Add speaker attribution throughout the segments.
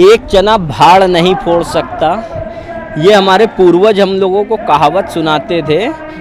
Speaker 1: एक चना भाड़
Speaker 2: नहीं फोड़ सकता। ये हमारे पूर्वज हम लोगों को कहावत सुनाते थे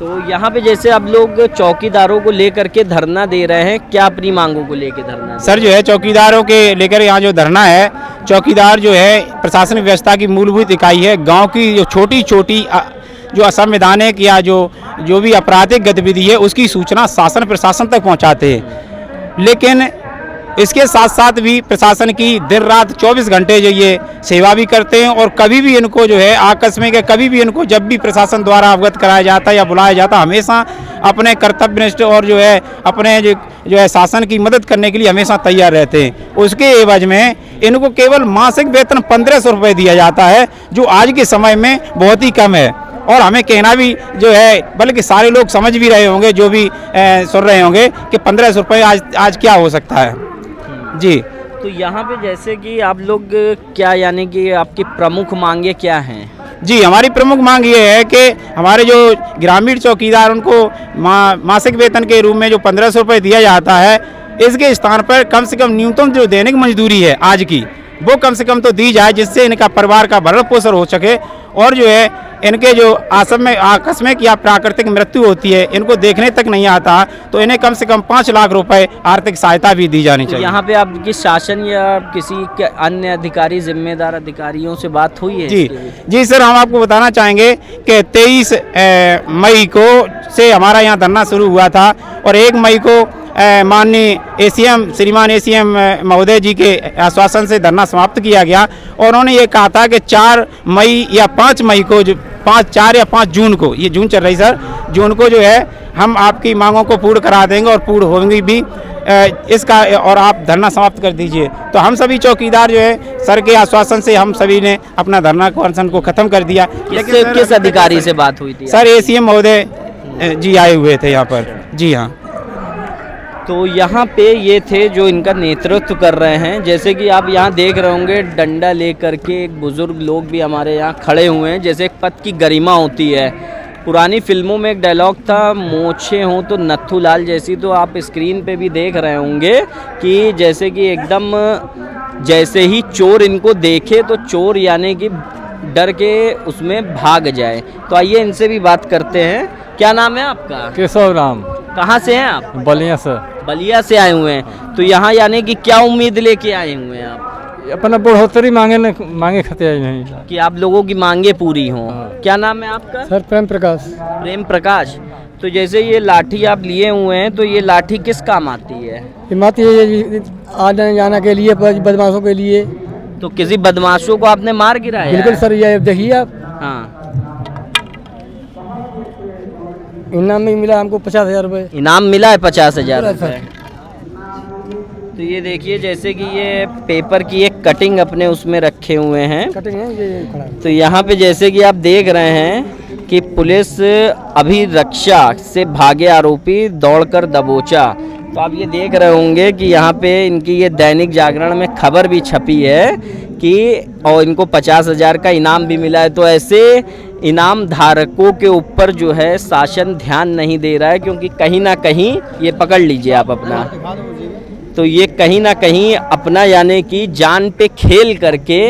Speaker 2: तो यहाँ पे जैसे आप लोग चौकीदारों को लेकर के धरना दे रहे हैं, क्या अपनी मांगों को लेकर धरना
Speaker 1: सर, जो है चौकीदारों के लेकर यहाँ जो धरना है, चौकीदार जो है प्रशासनिक व्यवस्था की मूलभूत इकाई है। गाँव की जो छोटी छोटी जो असंवैधानिक या जो जो भी आपराधिक गतिविधि है, उसकी सूचना शासन प्रशासन तक पहुँचाते हैं। लेकिन इसके साथ साथ भी प्रशासन की दिन रात 24 घंटे जो ये सेवा भी करते हैं और कभी भी इनको जो है आकस्मिक कभी भी इनको जब भी प्रशासन द्वारा अवगत कराया जाता है या बुलाया जाता, हमेशा अपने कर्तव्यनिष्ठ और जो है अपने जो जो है शासन की मदद करने के लिए हमेशा तैयार रहते हैं। उसके एवज में इनको केवल मासिक वेतन पंद्रह सौ रुपये दिया जाता है, जो आज के समय में बहुत ही कम है। और हमें कहना भी जो है, बल्कि सारे लोग समझ भी रहे होंगे, जो भी सुन रहे होंगे कि पंद्रह सौ रुपये आज आज क्या हो सकता है। जी।
Speaker 2: तो यहाँ पे जैसे कि आप लोग क्या यानी कि आपकी प्रमुख मांगे क्या हैं?
Speaker 1: जी हमारी प्रमुख मांग ये है कि हमारे जो ग्रामीण चौकीदार उनको मा, मासिक वेतन के रूप में जो पंद्रह सौ रुपये दिया जाता है इसके स्थान पर कम से कम न्यूनतम जो दैनिक मजदूरी है आज की वो कम से कम तो दी जाए जिससे इनका परिवार का भरण पोषण हो सके और जो है इनके जो आसम में आकस्मिक या प्राकृतिक मृत्यु होती है इनको देखने तक नहीं आता तो इन्हें कम से कम पाँच लाख रुपए आर्थिक सहायता भी दी जानी चाहिए।
Speaker 2: यहाँ पे आपकी शासन या किसी के अन्य अधिकारी जिम्मेदार अधिकारियों से बात हुई है
Speaker 1: जी। जी सर हम आपको बताना चाहेंगे कि तेईस मई को से हमारा यहाँ धरना शुरू हुआ था और एक मई को माननीय एसीएम श्रीमान एसीएम महोदय जी के आश्वासन से धरना समाप्त किया गया और उन्होंने ये कहा था कि चार मई या पाँच मई को जो पाँच चार या पाँच जून को ये जून चल रही सर जून को जो है हम आपकी मांगों को पूर्ण करा देंगे और पूर्ण होंगी भी इसका और आप धरना समाप्त कर दीजिए। तो हम सभी चौकीदार जो है सर के आश्वासन से हम सभी ने अपना धरना को अनशन को खत्म कर दिया।
Speaker 2: किस अधिकारी से बात हुई थी?
Speaker 1: सर एसीएम महोदय जी आए हुए थे यहाँ पर। जी हाँ।
Speaker 2: तो यहाँ पे ये थे जो इनका नेतृत्व कर रहे हैं। जैसे कि आप यहाँ देख रहे होंगे डंडा लेकर के एक बुज़ुर्ग लोग भी हमारे यहाँ खड़े हुए हैं। जैसे एक पद की गरिमा होती है। पुरानी फ़िल्मों में एक डायलॉग था मोछे हों तो नत्थू लाल जैसी। तो आप स्क्रीन पे भी देख रहे होंगे कि जैसे कि एकदम जैसे ही चोर इनको देखे तो चोर यानी कि डर के उसमें भाग जाए। तो आइए इनसे भी बात करते हैं। क्या नाम है आपका?
Speaker 3: केशव राम।
Speaker 2: कहाँ से हैं आप?
Speaker 3: बलिया से।
Speaker 2: बलिया से आए हुए हैं। तो यहाँ यानी कि क्या उम्मीद लेके आए हुए हैं आप?
Speaker 3: अपना बढ़ोतरी मांगे न मांगे खाते नहीं।
Speaker 2: कि आप लोगों की मांगे पूरी हों। हाँ। क्या नाम है आपका?
Speaker 3: सर प्रेम प्रकाश।
Speaker 2: प्रेम प्रकाश। तो जैसे ये लाठी आप लिए हुए हैं तो ये लाठी किस काम आती है?
Speaker 3: आती है आने जाने के लिए बदमाशों के लिए।
Speaker 2: तो किसी बदमाशों को आपने मार गिराया?
Speaker 3: बिल्कुल सर ये देखिए आप हाँ इनाम में मिला हमको पचास हज़ार रूपए
Speaker 2: इनाम मिला है पचास हज़ार तो ये देखिए जैसे कि ये पेपर की एक कटिंग अपने उसमें रखे हुए हैं। कटिंग है ये खड़ा तो यहाँ पे जैसे कि आप देख रहे हैं कि पुलिस अभिरक्षा से भागे आरोपी दौड़कर दबोचा। तो आप ये देख रहे होंगे कि यहाँ पे इनकी ये दैनिक जागरण में खबर भी छपी है कि और इनको पचास हज़ार का इनाम भी मिला है। तो ऐसे इनाम धारकों के ऊपर जो है शासन ध्यान नहीं दे रहा है, क्योंकि कहीं ना कहीं ये पकड़ लीजिए आप अपना। तो ये कहीं ना कहीं अपना यानी कि जान पे खेल करके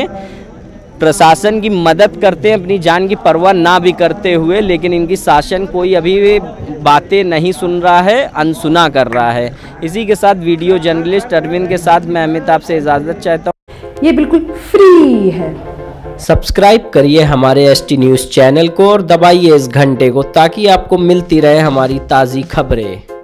Speaker 2: प्रशासन की मदद करते हैं, अपनी जान की परवाह ना भी करते हुए, लेकिन इनकी शासन कोई अभी बातें नहीं सुन रहा है, अनसुना कर रहा है। इसी के साथ वीडियो जर्नलिस्ट अरविंद के साथ मैं अमिताभ से इजाज़त चाहता हूँ।
Speaker 4: ये बिल्कुल फ्री है।
Speaker 2: सब्सक्राइब करिए हमारे एस टी न्यूज़ चैनल को और दबाइए इस घंटे को ताकि आपको मिलती रहे हमारी ताज़ी खबरें।